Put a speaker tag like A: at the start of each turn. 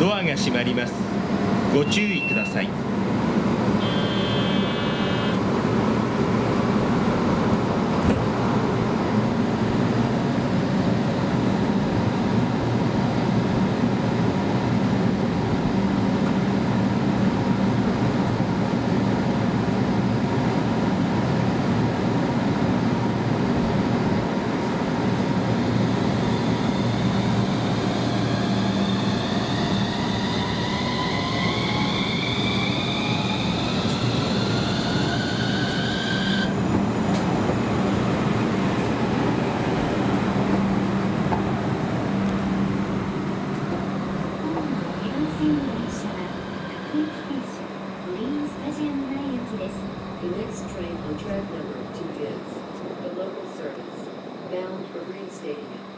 A: ドアが閉まります。ご注意ください。
B: Tread number 2 is the local service, bound for Green Stadium.